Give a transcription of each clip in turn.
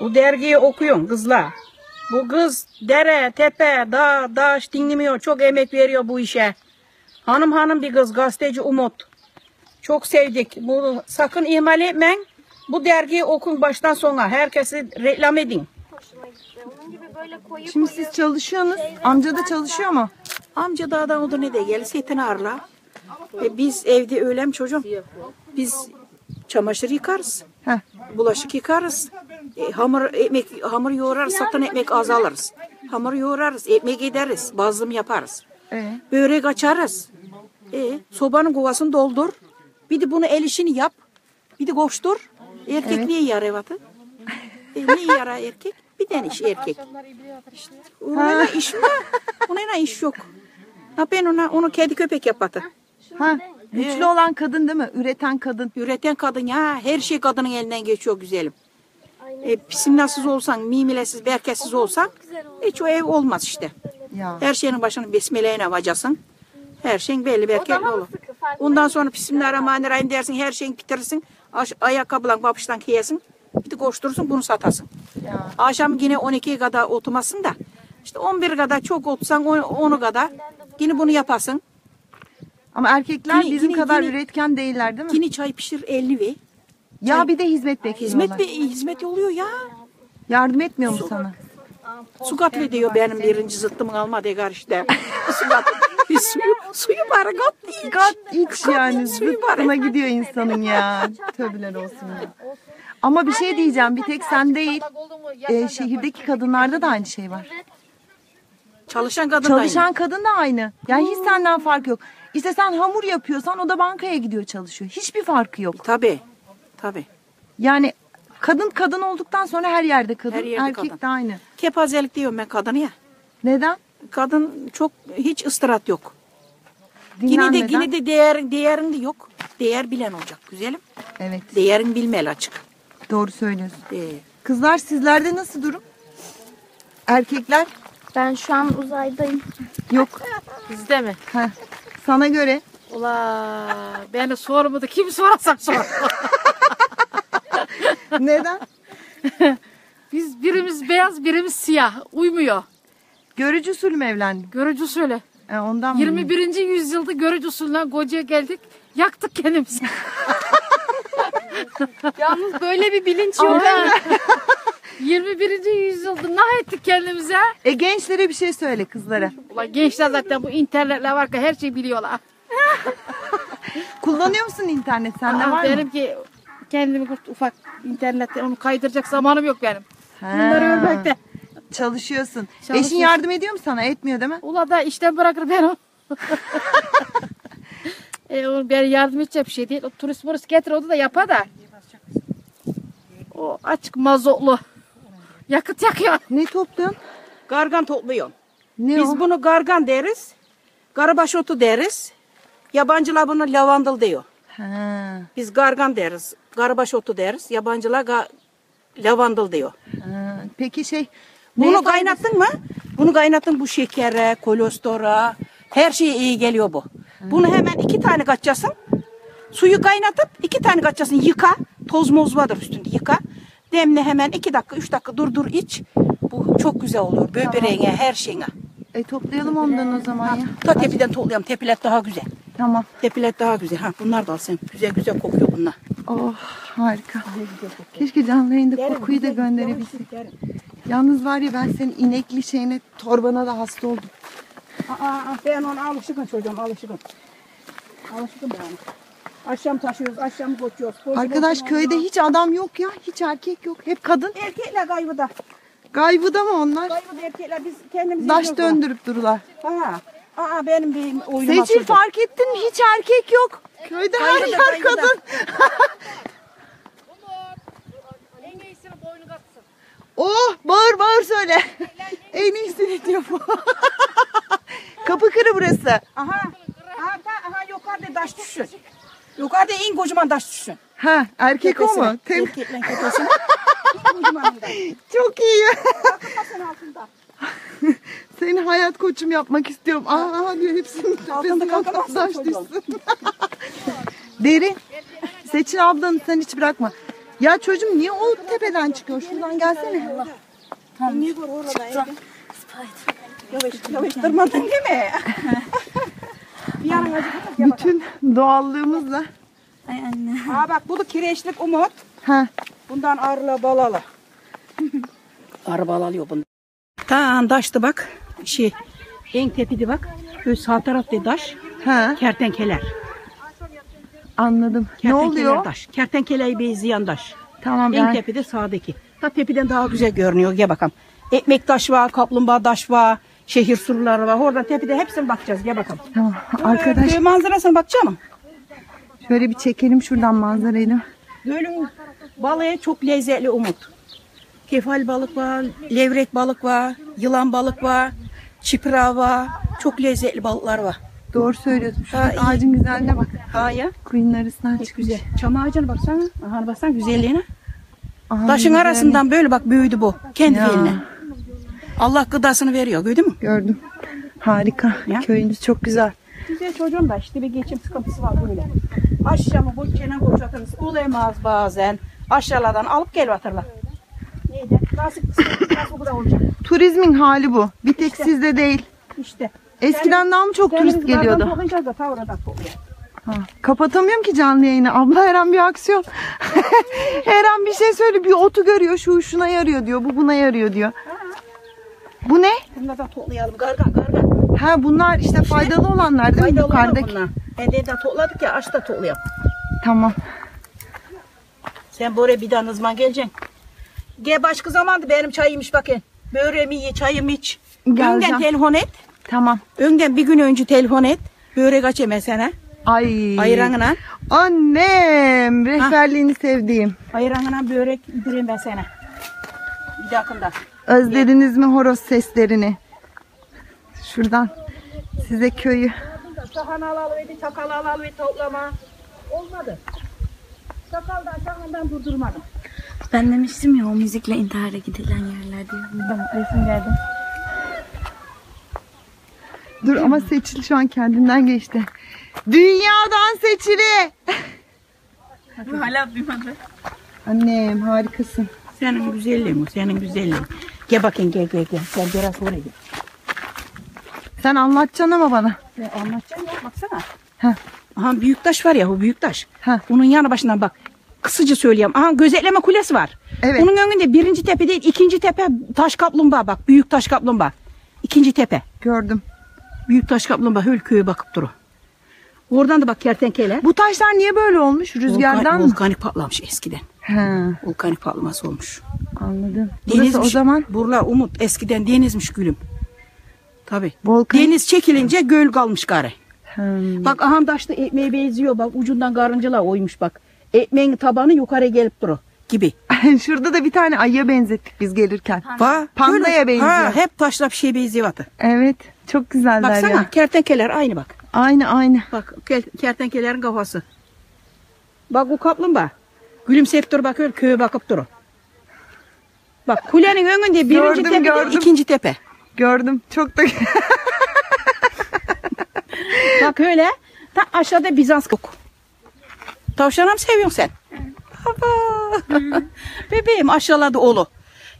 Bu dergiyi okuyun kızlar. Bu kız dere, tepe, dağ, daş dinlemiyor. Çok emek veriyor bu işe. Hanım hanım bir kız gazeteci Umut. Çok sevdik. Bu sakın ihmal etmeyin. Bu dergiyi okun baştan sona. Herkesi reklam edin. Hoşuma gitti. Onun gibi böyle koyu Şimdi koyu. siz çalışıyorsunuz. Amca da çalışıyor mu? Amca dağdan oldu ne de gel seytini arla. E, biz evde öğlem çocuğum. Biz çamaşır yıkarız. Heh. Bulaşık yıkarız. E, hamur ekmek hamur yoğurarız. Satan ekmek az alırız. Hamur yoğurarız. Ekmek ederiz. Bazlım yaparız. Ee, Börek açarız. E, sobanın kovasını doldur. Bir de bunu el işini yap. Bir de koştur. Erkek Evet. niye yar evatı? E, niye yara erkek? Bir tane iş erkek. Ona iş mi? Ona iş yok. Ha ben ona onu kedi köpek yapatı. ha, güçlü olan kadın değil mi? Üreten kadın. Üreten kadın ya her şey kadının elinden geçiyor güzelim. E, pisimnasız olsan, mimilesiz, berketsiz olsan hiç o ev olmaz işte. Ya. Her şeyin başını besmeleyle vacasın. Her şeyin belli berketli olur. Ondan sonra Bismillahirrahmanirrahim dersin, her şeyin bitirirsin. Aş- Ayakkabılan babıştan giyesin. Bir de koşturursun bunu satasın. Ya. Akşam yine 12 kadar oturmasın da. İşte 11 kadar çok otursan 10'u kadar yine bunu yapasın. Ama erkekler Yine- bizim yine- kadar yine- üretken değiller değil mi? Yine çay pişir 50 ve. Ya bir de hizmet bekliyorlar. Hizmet be, hizmet oluyor ya. Yardım etmiyor mu sana? Su kat diyor benim birinci zıttım almadı karıştı. Su kat. Bir suyu, suyu bari kat değil. Kat iç yani. suyu var. Zıttına gidiyor insanın ya. Tövbeler olsun ya. Ama bir şey diyeceğim. Bir tek sen değil. e, şehirdeki kadınlarda da aynı şey var. Çalışan kadın da Çalışan kadın da aynı. Yani hiç senden fark yok. İşte sen hamur yapıyorsan o da bankaya gidiyor çalışıyor. Hiçbir farkı yok. Tabii. Tabii. Yani kadın kadın olduktan sonra her yerde kadın, Her yerde erkek kadın. de aynı. Kepazelik diyorum ben kadına ya. Neden? Kadın çok hiç ıstırat yok. Yine de yine de değer değerin de yok. Değer bilen olacak güzelim. Evet, Değerin bilmeli açık. doğru söylüyorsun. Ee, Kızlar sizlerde nasıl durum? Erkekler Ben şu an uzaydayım. yok. Bizde mi? Heh. Sana göre Ula beni sormadı. Kim sorarsa sor. neden? Biz birimiz beyaz birimiz siyah. Uymuyor. Görücü usulü mü evlendin? Görücü usulü. E, ondan mı? 21. yüzyılda görücü usulünden Koca'ya geldik. Yaktık kendimizi. Yalnız böyle bir bilinç Ama yok. ben 21. yüzyılda nah ettik kendimize. E gençlere bir şey söyle kızlara. Ulan gençler zaten bu internetle var ki her şeyi biliyorlar. Kullanıyor musun internet? Sende Aa, var mı? benim ki kendimi kurt- ufak internette onu kaydıracak zamanım yok benim. Ha, Bunları örmekte. Çalışıyorsun. Eşin Çalışıyorsun. yardım ediyor mu sana? Etmiyor değil mi? Ula da işten bırakır ben o. e, o ben yardım edecek bir şey değil. O turist morist getir onu da yapar da. O açık mazotlu. Yakıt yakıyor. Ne topluyorsun? gargan topluyor. Ne Biz o? bunu gargan deriz. Karabaş otu deriz. Yabancılar bunu lavandıl diyor. Ha, Biz gargan deriz. Karabaş otu deriz. Yabancılar ga- lavandıl diyor. ha. Peki şey Bunu neye kaynattın mı? Bunu kaynattın bu şekere, kolestora, her şeye iyi geliyor bu. Bunu hemen iki tane kaçacaksın. Suyu kaynatıp iki tane kaçacaksın. Yıka. Toz moz vardır üstünde yıka. Demle hemen iki dakika, üç dakika dur dur iç. Bu çok güzel oluyor. Böbreğine, her şeyine. E toplayalım ondan o zaman ya. Ta tepeden toplayalım. Tepilet daha güzel. Tamam. Tepilet daha güzel. Ha, bunlar da al sen. Güzel güzel kokuyor bunlar. Oh harika. Keşke canlı yayında kokuyu da gönderebilsek. Yalnız var ya ben senin inekli şeyine torbana da hasta oldum. Aa, aa, ben ona alışıkım çocuğum alışıkım. Alışıkım ben ona. Akşam taşıyoruz, akşam koşuyoruz. Koşu Arkadaş koşu köyde hiç adam yok ya. Hiç erkek yok. Hep kadın. Erkekler kaybıda. Gayvıda mı onlar? Kaybıda erkekler biz kendimiz Daş döndürüp dururlar. Ha. Aa benim bir oyunuma Seçil fark ettin mi? Hiç erkek yok. Köyde her yer kayıda. kadın. En iyisini boynu katsın. Oh bağır bağır söyle. en iyisini diyor bu. Kapı kırı burası. Aha. Aha, ta, aha yukarıda taş düşsün. Yukarıda en kocaman taş düşsün. Ha erkek o mu? Tem- Erkekle tepesine. En kocamanından. Çok iyi. Bakın altında. Seni hayat koçum yapmak istiyorum. Aa diyor hepsinin tepesine taş düşsün. Derin. Seçil ablanı sen hiç bırakma. Ya çocuğum niye o tepeden çıkıyor? Şuradan gelsene. Yavaştırmadın değil mi? bir yanın acıkı da Bütün doğallığımızla. Ay anne. Aa bak bu da kireçlik umut. Ha. Bundan arla balalı. Arı bal alıyor bundan. Tan taştı bak. Şey en tepede bak. Böyle sağ tarafta taş. Ha. Kertenkeler. Anladım. Ne Kertenkeler oluyor? taş. Kertenkeleyi benzeyen taş. Tamam En ben. tepede sağdaki. Ta tepeden daha güzel görünüyor. Gel bakalım. Ekmek taş var, kaplumbağa taş var, şehir surları var. Oradan tepede hepsine bakacağız. Gel bakalım. Tamam. Arkadaş Köy manzarasına bakacağım. şöyle bir çekelim şuradan manzarayı. Gölün balığı çok lezzetli umut. Kefal balık var, levrek balık var, yılan balık var, çipra var. Çok lezzetli balıklar var. Doğru söylüyorsun. Şu Ha, ağacın güzelliğine bak. Ha ya, Kuyunun arasından çok çıkmış. güzel. Çam ağacına baksana. Aha baksana güzelliğine. Ağacın Taşın güzelliği. arasından böyle bak büyüdü bu. Kendi Ya. eline. Allah gıdasını veriyor gördün mü? Gördüm. Harika. Ya. Köyünüz çok güzel. Güzel çocuğun da işte bir geçim sıkıntısı var böyle. Aşağımı boççene boçatırız. Ulayamaz bazen. Aşağılardan alıp gel batırlar. Nasıl nasıl bu da olacak? Turizmin hali bu. Bir tek sizde değil. İşte. Eskiden daha mı çok turist geliyordu? Da. Ha, kapatamıyorum ki canlı yayını. Abla her an bir aksiyon. her an bir şey söyle. Bir otu görüyor. Şu şuna yarıyor diyor. Bu buna yarıyor diyor. Bu ne? Bunları da toplayalım. Gargan gargan. Ha bunlar işte faydalı olanlar değil mi? Faydalı olan Yukarıdaki. bunlar. Evde topladık ya aç da toplayalım. Tamam. Sen buraya bir daha ne zaman geleceksin? Gel başka zamandı benim çayım iç bakın. Böreğimi ye çayımı iç. Geleceğim. Önden telefon et. Tamam. Önden bir gün önce telefon et. Börek aç mesela. Ay. Ayranına. Annem. Rehberliğini sevdiğim. Ayranına börek yedireyim ben sana. Bir dakika. Özlediniz mi horoz seslerini? Şuradan size köyü. Sahan alalıydı, çakal alalıydı toplama. Olmadı. Sakaldan sahandan durdurmadım. Ben demiştim ya o müzikle intihara gidilen yerler diye. Ben resim geldi. Dur ama Seçil şu an kendinden geçti. Dünyadan Seçil'i. Hala duymadı. Annem harikasın. Senin güzelliğin o, senin güzelliğin. Gel bakayım gel gel gel. Sen biraz oraya gel. Sen anlatacaksın ama bana. Ben anlatacağım ya baksana. Heh. Aha büyük taş var ya o büyük taş. Heh. Bunun yanı başından bak. Kısaca söyleyeyim. Aha gözetleme kulesi var. Evet. Bunun önünde birinci tepe değil ikinci tepe taş kaplumbağa bak. Büyük taş kaplumbağa. İkinci tepe. Gördüm. Büyük taş kaplumbağa Hölköy'e bakıp duru. Oradan da bak kertenkele. Bu taşlar niye böyle olmuş? Rüzgardan Volkan- mı? Volkanik patlamış eskiden. He, Volkanik patlaması olmuş. anladım. Burası Denizmiş. o zaman Burla Umut eskiden denizmiş gülüm. Tabi. volkan. Deniz çekilince göl kalmış gari. Hmm. Bak aha taşta ekmeğe benziyor. Bak ucundan karıncalar oymuş bak. Ekmeğin tabanı yukarı gelip duru gibi. Şurada da bir tane ayıya benzettik biz gelirken. Va, Pandaya benziyor. Ha, hep taşla bir şey benziyor. atı. Evet. Çok güzeller Baksana ya. kertenkeler aynı bak. Aynı aynı. Bak ker- kertenkelerin kafası. Bak bu kaplumbağa. Gülümseyip dur bak öyle köye bakıp dur. Bak kulenin önünde birinci Gördüm, tepe gördüm. ikinci tepe. Gördüm. Çok da Bak öyle. Ta aşağıda Bizans kok. Tavşanı mı seviyorsun sen? Baba. Bebeğim aşağıladı oğlu.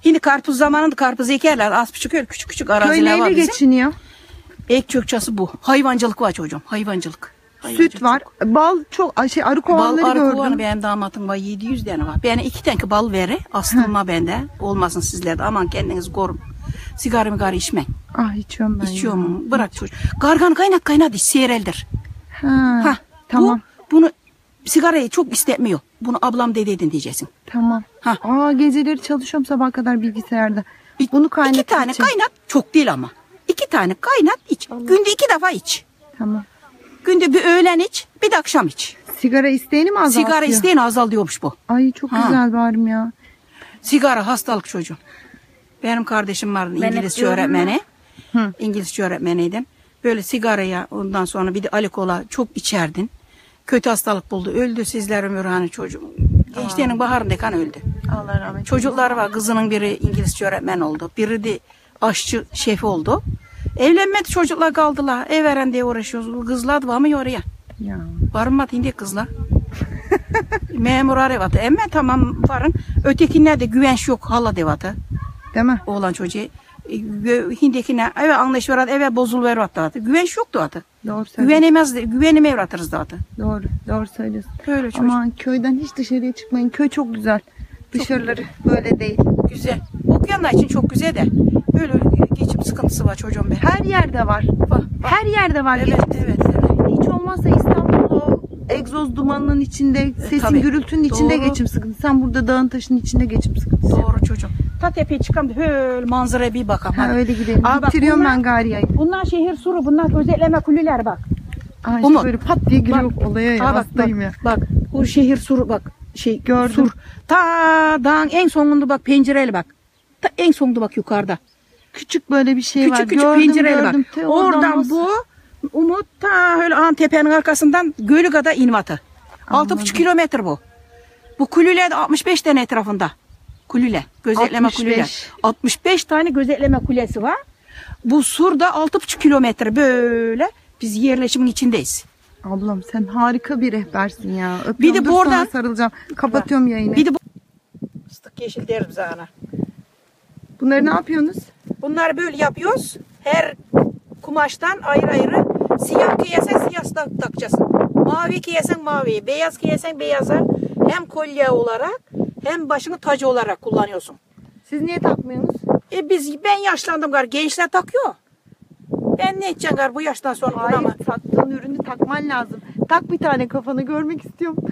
Şimdi karpuz zamanında karpuz ekerler. Az küçük öyle küçük küçük köy araziler var neyle bizim. geçiniyor? Ek çökçası bu. Hayvancılık var çocuğum. Hayvancılık. Hayvancılık Süt var. Bal çok ay, şey arı Bal kovanları arı gördüm. kovanı benim damatım var 700 tane var. Bana iki tane bal veri. Astılma bende. Olmasın sizlerde. Aman kendiniz korun. Sigara migara içmeyin. Ah içiyorum ben. İçiyor ya. mu? Bırak çocuk. Gargan kaynat kaynat iç. Seyreldir. Ha, Ha, tamam. Bu, bunu sigarayı çok istemiyor. Bunu ablam dedeydin diyeceksin. Tamam. Ha. Aa geceleri çalışıyorum sabah kadar bilgisayarda. Bir- Bunu kaynat. İki tane içeceğim. kaynat. Çok değil ama. İki tane kaynat iç. Günde iki defa iç. Tamam. Günde bir öğlen iç. Bir de akşam iç. Sigara isteğini mi azaltıyor? Sigara isteyen azalıyormuş bu. Ay çok Ha. güzel bağırım ya. Sigara hastalık çocuğum. Benim kardeşim vardı İngilizce ya. öğretmeni. Hı. İngilizce öğretmeniydim. Böyle sigaraya ondan sonra bir de alkola çok içerdin. Kötü hastalık buldu. Öldü sizler ömür hani çocuğum. Gençliğinin baharında kan öldü. Allah rahmet Çocuklar var. Kızının biri İngilizce öğretmen oldu. Biri de aşçı şef oldu. Evlenmedi çocuklar kaldılar. Ev veren diye uğraşıyoruz. Kızlar var mı oraya? Ya. Barınmadı indi kızlar. Memur arıvatı. Emme tamam varın. Ötekine de güvenç yok hala devatı. Değil mi? Oğlan çocuğu. E, Hindekine eve anlayış verat eve bozul verat dağıtı. Güvenç yok dağıtı. Doğru söylüyorsun. Güvenemez, güvenime evratırız dağıtı. Doğru, doğru söylüyorsun. Öyle çocuk. Aman köyden hiç dışarıya çıkmayın. Köy çok güzel. Dışarıları böyle değil. Güzel. Okuyanlar için çok güzel de. Böyle geçim sıkıntısı var çocuğum benim. Her yerde var. Bak, bak. Her yerde var. Evet, evet, evet. Hiç olmazsa İstanbul'da o egzoz dumanının içinde, sesin tabii. gürültünün içinde Doğru. geçim sıkıntısı. Sen burada dağın taşın içinde geçim sıkıntısı. Doğru çocuğum. Ta tepeye çıkalım da öyle manzaraya bir bakalım. Ha, hadi. öyle gidelim. Aa, bak Bitiriyorum bunlar- ben Garya'yı. Bunlar şehir suru, bunlar özetleme kulüler bak. Bu işte mu? böyle pat diye giriyor Bak. olaya ya. Aa, bak, hastayım bak, ya. Bak bu şehir suru bak. Şey Gördüm. Sur. Ta dağın en sonunda bak pencereli bak. Ta en sonunda bak yukarıda. Küçük böyle bir şey küçük var. küçük gördüm, pencereli gördüm. bak. Te, Oradan nasıl- bu Umut ta öyle an tepenin arkasından gölü kadar invatı. Altı buçuk kilometre bu. Bu kulüle de 65 tane etrafında. Kulüle. Gözetleme 65. kulüle. 65 tane gözetleme kulesi var. Bu surda altı buçuk kilometre böyle biz yerleşimin içindeyiz. Ablam sen harika bir rehbersin ya. Öpüyorum. Bir de Dur bu oradan- sana sarılacağım. Kapatıyorum yayını. Bir de bu fıstık yeşil deriz bize ana. Bunları ne yapıyorsunuz? Bunları böyle yapıyoruz. Her kumaştan ayrı ayrı. Siyah giyesen siyah tak takacaksın. Mavi giyesen mavi. Beyaz giyesen beyaza. Hem kolye olarak hem başını tacı olarak kullanıyorsun. Siz niye takmıyorsunuz? E biz ben yaşlandım gar. Gençler takıyor. Ben ne edeceğim gar bu yaştan sonra Hayır ama. sattığın ürünü takman lazım. Tak bir tane kafanı görmek istiyorum.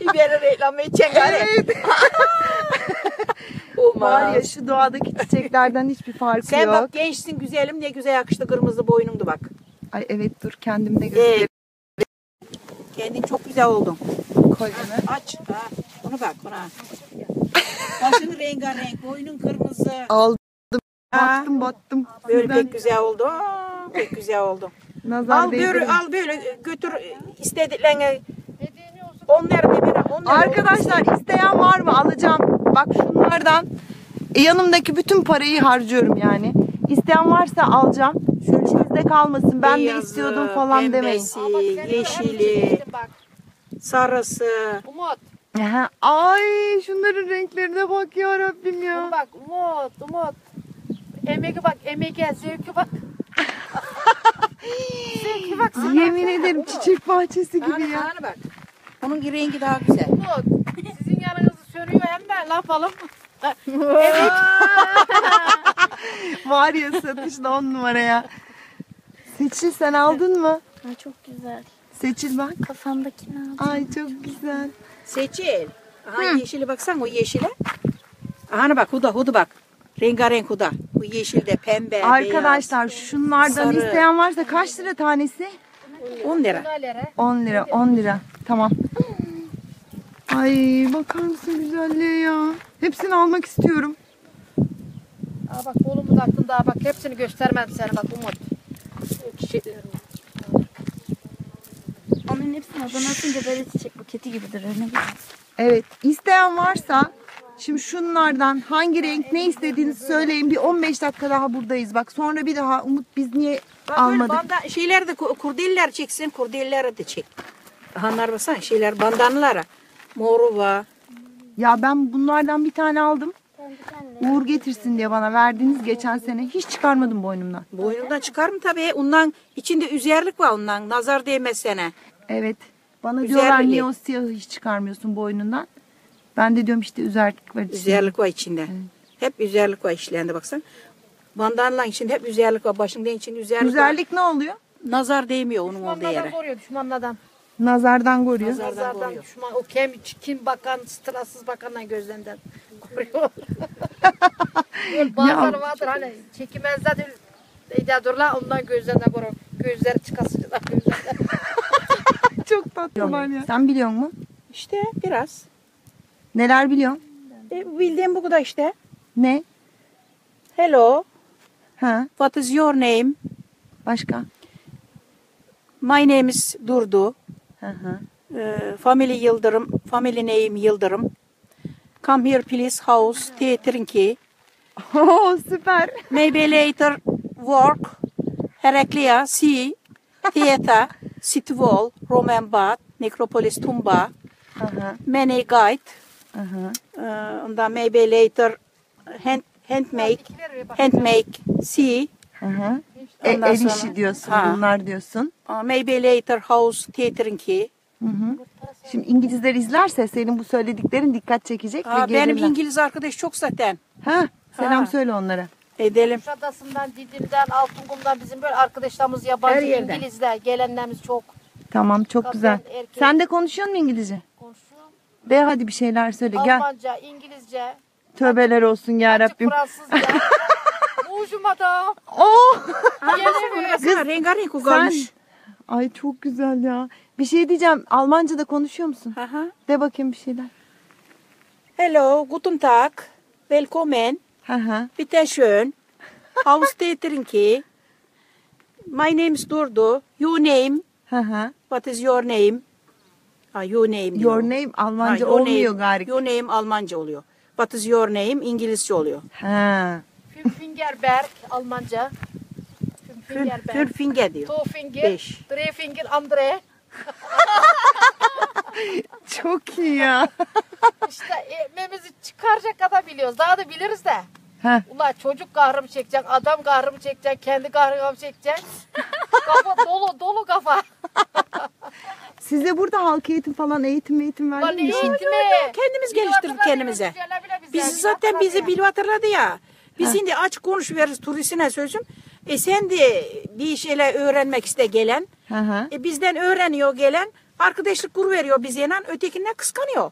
Biberi reklam edeceksin gar. Evet. Var ya şu doğadaki çiçeklerden hiçbir farkı Sen yok. bak gençsin güzelim ne güzel yakıştı kırmızı boynundu bak. Ay evet dur kendim de göstereyim. Kendin çok güzel oldun. Kolyemi. Aç. Ha. Onu bak ona. Başın rengarenk, boynun kırmızı. Aldım. Ha. Battım battım. Böyle Sizden pek güzel oldu. Aa, Pek güzel oldu. Nazar al böyle, al böyle götür istediklerini. Onlar da bir onlar Arkadaşlar isteyen var mı? Alacağım. Bak şunlardan e, yanımdaki bütün parayı harcıyorum yani. İsteyen varsa alacağım. İçinizde kalmasın. Ben de Beyazı, istiyordum falan demeyin. yeşili, sarısı. Umut. Aha. Ay şunların renklerine bak ya Rabbim ya. Bak Umut. Umut. Emeğe bak. Emeğe zevki bak. zevki bak. sana. Yemin ederim çiçek bahçesi gibi Hani, ya. hani bak. Onun rengi daha güzel. Umut. Sizin yanınızı sürüyor hem de laf alıp. Var ya satışta on numara ya. Seçil sen aldın mı? Ay çok güzel. Seçil bak. Kafamdakini aldım. Ay çok güzel. Seçil. Aha yeşili baksan o yeşile. Aha bak huda huda bak. Rengarenk huda. Bu yeşilde pembe, Arkadaşlar şunlardan sarı. isteyen varsa kaç lira tanesi? beyaz. 10 lira. 10 lira 10 lira. Tamam. Ay bakar mısın güzelliğe ya. Hepsini almak istiyorum. Aa bak kolumu taktım daha bak hepsini göstermem sana bak Umut. Çiçeklerim. Onun hepsini odana atınca böyle çiçek buketi gibidir öyle mi? Evet isteyen varsa şimdi şunlardan hangi renk ne istediğinizi söyleyin. Bir 15 dakika daha buradayız. Bak sonra bir daha Umut biz niye almadık? banda, şeyler de ku- kurdeller çeksin. Kurdelleri de çek. Hanlar baksana şeyler bandanlara. Moru var. Ya ben bunlardan bir tane aldım. Uğur getirsin diye bana verdiniz geçen sene. Hiç çıkarmadım boynumdan. Boynundan çıkar mı tabii? Ondan içinde üzerlik var ondan. Nazar değmez sana. Evet. Bana diyorlar niye o siyahı hiç çıkarmıyorsun boynundan. Ben de diyorum işte üzerlik var içinde. Üzerlik var içinde. Hep üzerlik var işlerinde baksan. Bandanla içinde hep üzerlik var. Başında için üzerlik, var. Üzerlik ne oluyor? Nazar değmiyor onun olduğu Düşmanlardan yere. koruyor düşmanlardan. Nazardan koruyor. Nazardan Nazardan koruyor. düşman o kim, kim bakan strasız bakandan gözlerinden koruyor. Bazıları vardır hani çekimezler idadurlar ondan gözlerinden koruyor. Gözleri çıkasıcılar gözlerinden. Çok tatlılar ya. Sen biliyor musun? İşte biraz. Neler biliyorsun? E, bildiğim bu kadar işte. Ne? Hello. Ha? What is your name? Başka? My name is Durdu. Hı hı. Uh, family Yıldırım. Family name Yıldırım. Come here please house theater'inki. Oo süper. Maybe later work. Heraklia, sea, theater, city wall, Roman bath, Necropolis Tumba, hı, Many Guide, hı. e, ondan maybe later hand, handmade see, Hı hı. E, Ondan sonra- işi diyorsun, Ha. bunlar diyorsun. uh, maybe later house. Hı hı. Şimdi İngilizler izlerse senin bu söylediklerin dikkat çekecek Aa, ve benim gelirler. İngiliz arkadaş çok zaten. Ha, selam Ha. söyle onlara. Edelim. Kuşadası'ndan, Didim'den, Altınkum'dan bizim böyle arkadaşlarımız yabancı Her yerden. İngilizler, gelenlerimiz çok Tamam çok Kadın, güzel. erkek. Sen de konuşuyor musun İngilizce? konuşuyor. De hadi bir şeyler söyle gel. Almanca, İngilizce, Tövbeler olsun ya açık Rabbim. Fransızca. Bonjour madame. Oh! Kız rengarenk Sen... Ay çok güzel ya. Bir şey diyeceğim. Almanca da konuşuyor musun? Aha. De bakayım bir şeyler. Hello, guten Tag, willkommen. Bitte schön, house theater'ın ki. My name is Durdu, your name, Hı hı. what is your name? Ha, your name diyor. Your name Ha, Almanca your olmuyor name. galiba. Your name Almanca oluyor. What is your name? İngilizce oluyor. Ha. Fünfingerberg, Almanca. Fün, Fünfingerberg. fün finger diyor. Two finger, Beş. three finger, Andre. Çok iyi ya. İşte ekmeğimizi çıkaracak kadar biliyoruz. Daha da biliriz de. Heh. Ula çocuk kahrımı çekeceksin, adam kahrımı çekeceksin, kendi kahrımı çekeceksin. kafa dolu dolu kafa. Size burada halk eğitim falan eğitim eğitim Lan verdin mi? eğitimi. Kendimiz geliştirdik kendimize. bile, söyle bile bize, Biz bir zaten bizi bil hatırladı ya. Biz şimdi açık konuşuyoruz turistine sözüm. E sen de bir şeyler öğrenmek iste gelen. Hı hı. E bizden öğreniyor gelen. Arkadaşlık kur veriyor bize ötekinden kıskanıyor.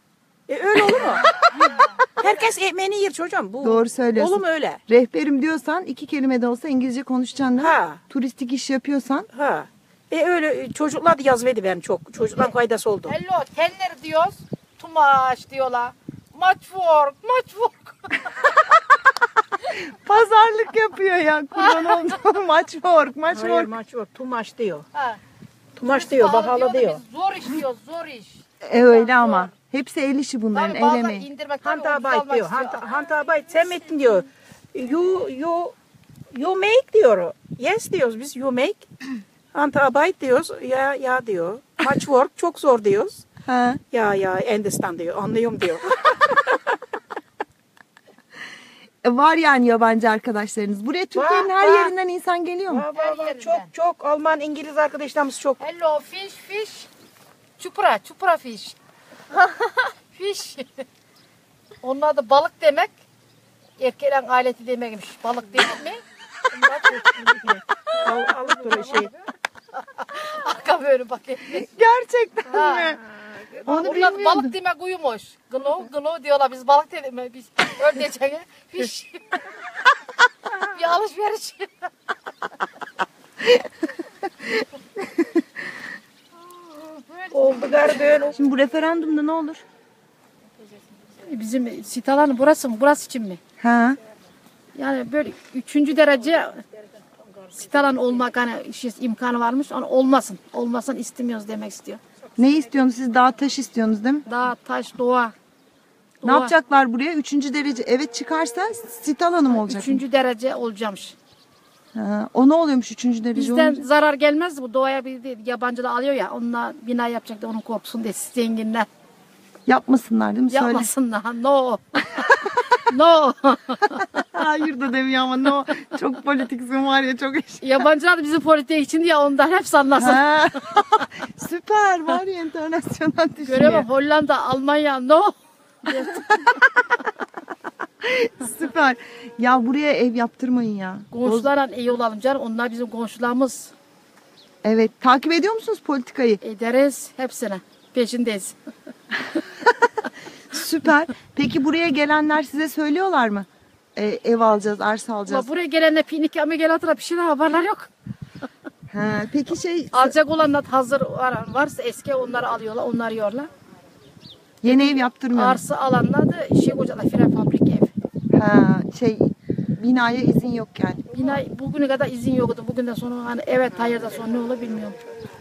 E öyle olur mu? Herkes ekmeğini yer çocuğum. Bu, Doğru söylüyorsun. Olur mu öyle? Rehberim diyorsan iki kelime de olsa İngilizce konuşacaksın değil mi? Ha. Turistik iş yapıyorsan. Ha. E öyle çocuklar da yazverdi ben çok. Çocuklar faydası oldu. Hello, teller diyoruz. Tumaş diyorlar. Much work, much work. Pazarlık yapıyor ya. Kurban olduğum maç work, Hayır work. Tumaş diyor. Ha. Tumaş diyor, bahalı diyor. Biz zor iş diyoruz, zor iş. E öyle ama. Hepsi el işi bunların, Tabii el bazen emeği. indirmek almak diyor. sen mi ettin diyor. You, you, you make diyor. Yes diyoruz biz you make. Handarbeit diyoruz. Ya ya diyor. Much work çok zor diyoruz. Ha. Ya ya understand diyor. Anlıyorum diyor. E, Var yani yabancı arkadaşlarınız. Buraya Türkiye'nin her var. yerinden insan geliyor mu? Var, var, var. çok çok Alman İngiliz arkadaşlarımız çok. Hello, fish, fish. Çupra, çupra fish. fish. Onlar da balık demek. Erkeklerin aleti demekmiş. Balık demek mi? Al, alıp duruyor şey. Arka böyle bakayım. Gerçekten Ha. mi? Onu bilmiyordum. balık demek uyumuş. Glo, glo diyorlar. Biz balık mi? Biz ördeceğe fiş. bir alışveriş. Oldu garden. Şimdi bu referandumda ne olur? Bizim sit alanı burası mı? Burası için mi? Ha. Yani böyle üçüncü derece sit alanı olmak hani şey, imkanı varmış. Onu olmasın. Olmasın istemiyoruz demek istiyor. Ne istiyorsunuz siz? Dağ taş istiyorsunuz değil mi? Dağ, taş, doğa. Ne Doğa. yapacaklar buraya? Üçüncü derece. Evet çıkarsa sit alanı mı olacak? Üçüncü derece olacakmış. Ha. O ne oluyormuş üçüncü derece Bizden olunca? zarar gelmez bu doğaya bir de yabancı da alıyor ya onunla bina yapacak da onun korkusun diye zenginler Yapmasınlar değil mi? Söyle. yapmasınlar. No. no. Hayır da demiyor ama no. Çok politiksin var ya çok eş. Yabancılar da bizim politik için diye ondan hep anlasın. Ha. Süper var ya internasyonel düşünüyor. Göremem Hollanda, Almanya no. Süper. Ya buraya ev yaptırmayın ya. Komşularla iyi olalım canım. Onlar bizim komşularımız. Evet. Takip ediyor musunuz politikayı? Ederiz hepsine. Peşindeyiz. Süper. Peki buraya gelenler size söylüyorlar mı? Ee, ev alacağız, arsa alacağız. Ama buraya gelenler pinik ameliyatına bir şeyler haberler yok. Ha, peki şey Alacak olanlar hazır var, varsa eski onları alıyorlar, onları yiyorlar. yeni ev yaptırmıyor. Arsa alanlar da şey koyacaklar, fren fabrik ev. Ha, şey binaya izin yok yani. Bina bugüne kadar izin yoktu. Bugünden sonra hani evet hayır da sonra ne olur bilmiyorum.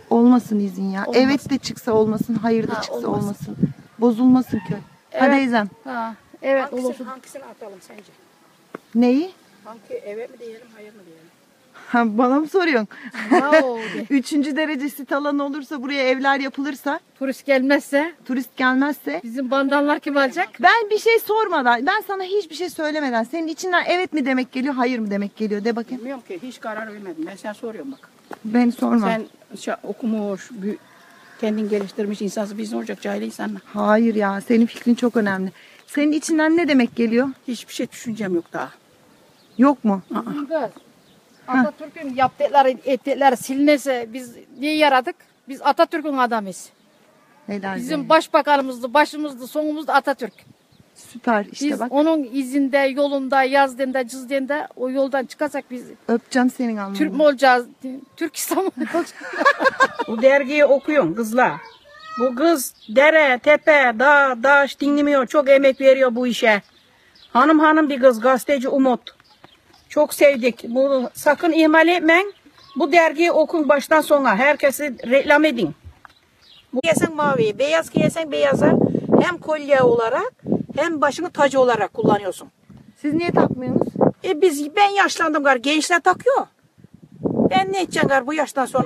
Olmasın izin ya. Olmasın. Evet de çıksa olmasın, hayır da Ha, çıksa olmasın. olmasın. Bozulmasın köy. Hadi Evet. Ha, evet Hangisini, olursun. hangisini atalım sence? Neyi? Hangi eve mi diyelim hayır mı diyelim? Ha, bana mı soruyorsun? Üçüncü derece sit alanı olursa buraya evler yapılırsa Turist gelmezse turist gelmezse bizim bandanlar kim alacak? ben bir şey sormadan ben sana hiçbir şey söylemeden senin içinden evet mi demek geliyor hayır mı demek geliyor de bakayım. Bilmiyorum ki hiç karar vermedim. Ben sen soruyorum bak. Beni sorma. Sen şa- okumuş, bü- kendin geliştirmiş insansın. Biz ne olacak cahil insanlar? Hayır ya senin fikrin çok önemli. Senin içinden ne demek geliyor? Hiçbir şey düşüncem yok daha. Yok mu? Kız, Atatürk'ün yaptıkları, ettikleri silinirse biz niye yaradık? Biz Atatürk'ün adamıyız. Helal Bizim be. başbakanımızdı, başımızdı, sonumuzda Atatürk. Süper işte Biz bak onun izinde, yolunda, yazdığında, çizdiğinde o yoldan çıkarsak biz öpeceğim senin alnını. Türk mü olacağız? Türk İslam mı olacağız? Bu dergiyi okuyun kızlar. Bu kız dere, tepe, dağ, daş dinlemiyor. Çok emek veriyor bu işe. Hanım hanım bir kız gazeteci Umut. Çok sevdik. Bu sakın ihmal etmeyin. Bu dergiyi okun baştan sona. Herkesi reklam edin. Giyesen mavi, beyaz giyesen beyaza hem kolye olarak hem başını tacı olarak kullanıyorsun. Siz niye takmıyorsunuz? E biz ben yaşlandım gar gençler takıyor. Ben ne edeceğim gar bu yaştan sonra?